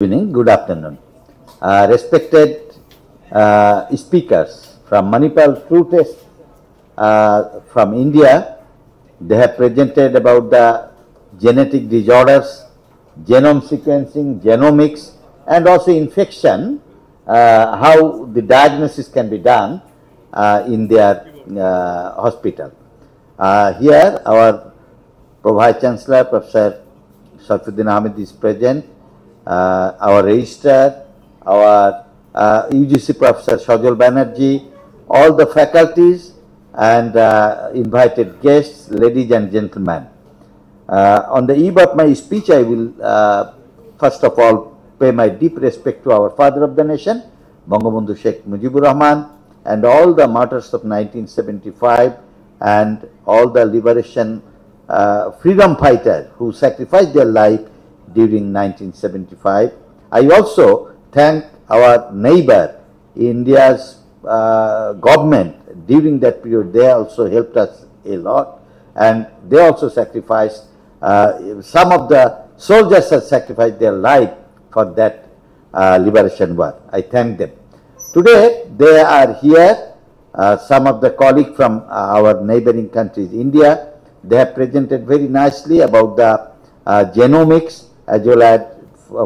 evening, good afternoon. Uh, respected uh, speakers from Manipal TRUtest uh, from India, they have presented about the genetic disorders, genome sequencing, genomics, and also infection, uh, how the diagnosis can be done uh, in their uh, hospital. Here, our Pro Vice Chancellor, Professor Saifuddin Ahmed is present our registrar, our UGC Professor Shajol Banerjee, all the faculties and uh, invited guests, ladies and gentlemen. Uh, on the eve of my speech, I will uh, first of all pay my deep respect to our father of the nation, Bangabandhu Sheikh Mujibur Rahman, and all the martyrs of 1975 and all the liberation uh, freedom fighters who sacrificed their life during 1975. I also thank our neighbor, India's uh, government during that period. They also helped us a lot and they also sacrificed, uh, some of the soldiers have sacrificed their life for that uh, liberation war. I thank them. Today they are here, uh, some of the colleagues from uh, our neighboring countries, India, they have presented very nicely about the uh, genomics as well as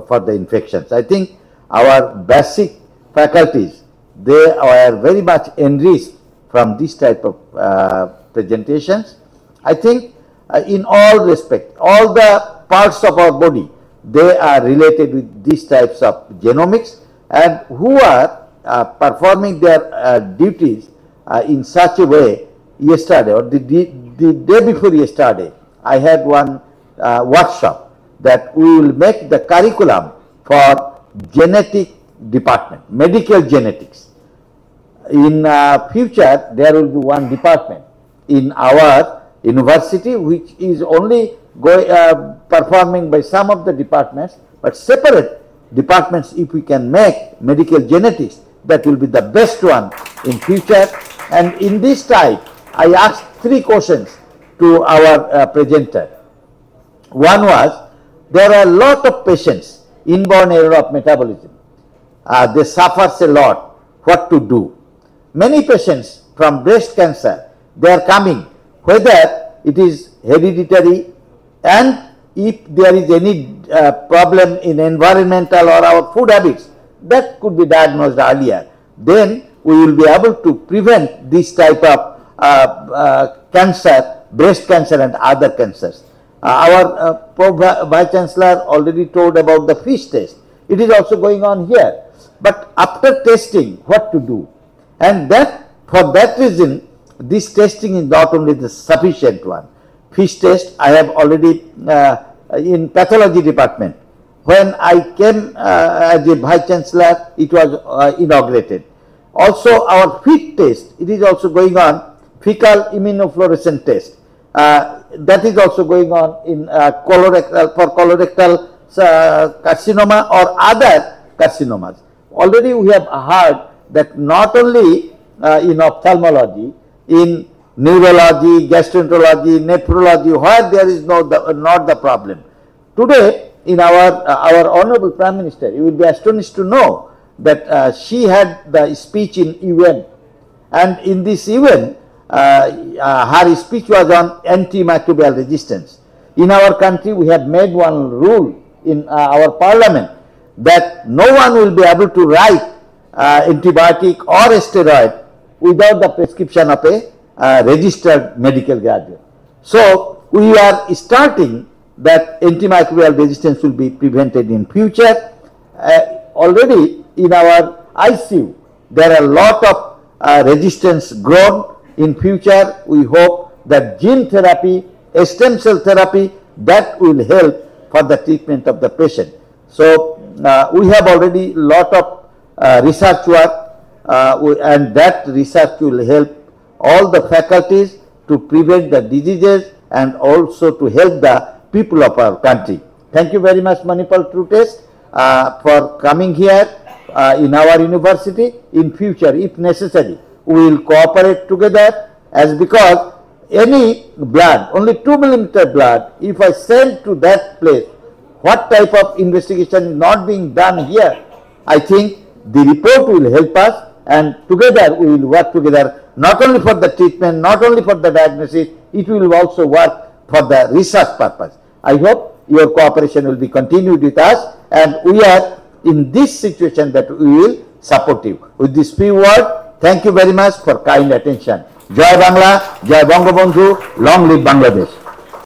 for the infections. I think our basic faculties, they are very much enriched from this type of uh, presentations. I think uh, in all respect, all the parts of our body, they are related with these types of genomics and who are uh, performing their uh, duties uh, in such a way yesterday or the, the day before yesterday, I had one uh, workshop that we will make the curriculum for genetic department, medical genetics. In uh, future, there will be one department in our university which is only go, uh, performing by some of the departments, but separate departments if we can make medical genetics, that will be the best one in future. And in this type, I asked three questions to our uh, presenter. One was, there are a lot of patients, inborn error of metabolism. Uh, they suffers a lot. What to do? Many patients from breast cancer, they are coming, whether it is hereditary and if there is any uh, problem in environmental or our food habits, that could be diagnosed earlier. Then we will be able to prevent this type of uh, uh, cancer, breast cancer and other cancers. Uh, our uh, Vice Chancellor already told about the FISH test. It is also going on here. But after testing, what to do? And that, for that reason, this testing is not only the sufficient one. FISH test, I have already uh, in pathology department. When I came uh, as a Vice Chancellor, it was uh, inaugurated. Also, our FIT test, it is also going on, fecal immunofluorescent test. Uh, that is also going on in uh, colorectal for colorectal uh, carcinoma or other carcinomas. Already we have heard that not only uh, in ophthalmology, in neurology, gastroenterology, nephrology, where there is no the, not the problem. Today, in our uh, our honorable prime minister, you will be astonished to know that uh, she had the speech in UN, and in this UN, Uh, uh, her speech was on antimicrobial resistance. In our country, we have made one rule in uh, our parliament that no one will be able to write uh, antibiotic or steroid without the prescription of a registered medical graduate. So, we are starting that antimicrobial resistance will be prevented in future. already in our ICU, there are a lot of uh, resistance grown in future, we hope that gene therapy, stem cell therapy, that will help for the treatment of the patient. So, uh, we have already lot of uh, research work uh, and that research will help all the faculties to prevent the diseases and also to help the people of our country. Thank you very much Manipal TRUtest uh, for coming here uh, in our university. In future, if necessary, we will cooperate together as because any blood, only 2 millimeter blood, if I send to that place what type of investigation is not being done here, I think the report will help us and together we will work together not only for the treatment, not only for the diagnosis, it will also work for the research purpose. I hope your cooperation will be continued with us and we are in this situation that we will support you. With this few word, thank you very much for kind attention জয় বাংলা জয় Bangabandhu long live Bangladesh